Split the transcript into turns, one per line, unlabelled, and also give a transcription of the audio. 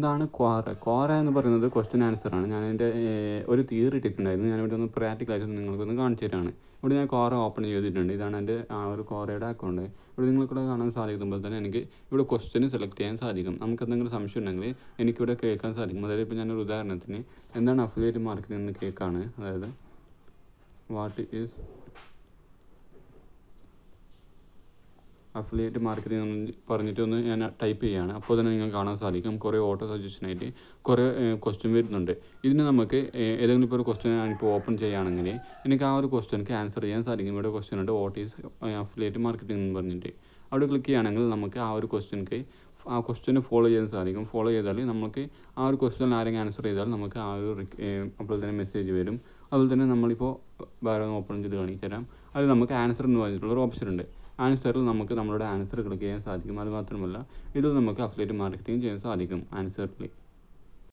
എന്താണ് ക്വാറ? ക്വാറ എന്ന് പറയുന്നത് ക്വസ്റ്റ്യൻ ആൻസർ ആണ്. ഞാൻ എന്റെ ഒരു തിയറി ഇട്ടിട്ടുണ്ടായിരുന്നു. ഞാനിവിടെ ഒന്ന് പ്രാക്ടിക്കലായിട്ട് നിങ്ങൾക്കൊന്ന് കാണിച്ചു തരാണ്. ഇവിടെ ഞാൻ ക്വാറ ഓപ്പൺ ചെയ്തിട്ടുണ്ട്. ഇതാണ് എന്റെ ആ ഒരു ക്വാറയുടെ അക്കൗണ്ട് ഇവിടെ നിങ്ങൾക്കിവിടെ കാണാൻ സാധിക്കുമ്പോൾ തന്നെ എനിക്ക് ഇവിടെ ക്വസ്റ്റ്യൻ സെലക്ട് ചെയ്യാൻ സാധിക്കും. നമുക്ക് എന്തെങ്കിലും സംശയം ഉണ്ടെങ്കിൽ എനിക്കിവിടെ കേൾക്കാൻ സാധിക്കും. അതായത് ഇപ്പോൾ ഞാനൊരു ഉദാഹരണത്തിന് എന്താണ് അഫിലിയേറ്റ് മാർക്കറ്റിംഗ് എന്ന് കേൾക്കാണ്. അതായത് വാട്ട് ഈസ് അഫിലിയേറ്റ് മാർക്കറ്റിംഗ് എന്ന് പറഞ്ഞിട്ട് ഒന്ന് ഞാൻ ടൈപ്പ് ചെയ്യുകയാണ്. അപ്പോൾ തന്നെ നിങ്ങൾക്ക് കാണാൻ സാധിക്കും. കുറേ ഓട്ടോ സജഷൻ ആയിട്ട് കുറേ ക്വസ്റ്റ്യൻ വരുന്നുണ്ട്. ഇതിന് നമുക്ക് ഏതെങ്കിലും ഇപ്പോൾ ഒരു ക്വസ്റ്റ്യൻ ഞാനിപ്പോൾ ഓപ്പൺ ചെയ്യുകയാണെങ്കിൽ എനിക്ക് ആ ഒരു ക്വസ്റ്റ്യൻക്ക് ആൻസർ ചെയ്യാൻ സാധിക്കും. ഇവിടെ ക്വസ്റ്റ്യൻ ഉണ്ട് ഓട്ടീസ് ഈസ് അഫിലിയേറ്റ് മാർക്കറ്റിംഗ് എന്ന് പറഞ്ഞിട്ട്. അവിടെ ക്ലിക്ക് ചെയ്യുകയാണെങ്കിൽ നമുക്ക് ആ ഒരു ക്വസ്റ്റ്യൻക്ക് ആ ക്വസ്റ്റ്യന് ഫോളോ ചെയ്യാൻ സാധിക്കും. ഫോളോ ചെയ്താൽ നമുക്ക് ആ ഒരു ക്വസ്റ്റ്യൻ ആരെങ്കിലും ആൻസർ ചെയ്താൽ നമുക്ക് ആ ഒരു അപ്പോൾ തന്നെ മെസ്സേജ് വരും. അതുപോലെ തന്നെ നമ്മളിപ്പോൾ വേറെ ഓപ്പൺ ചെയ്ത് കാണിച്ചു തരാം അത് നമുക്ക് ആൻസർ എന്ന് പറഞ്ഞിട്ടുള്ള ഒരു ഓപ്ഷൻ ഉണ്ട്. ആൻസറിൽ നമുക്ക് നമ്മളുടെ ആൻസർ ക്ലിക്ക് ചെയ്യാൻ സാധിക്കും. അതുമാത്രമല്ല ഇതിൽ നമുക്ക് അഫിലേറ്റ് മാർക്കറ്റിംഗ് ചെയ്യാൻ സാധിക്കും ആൻസറിൽ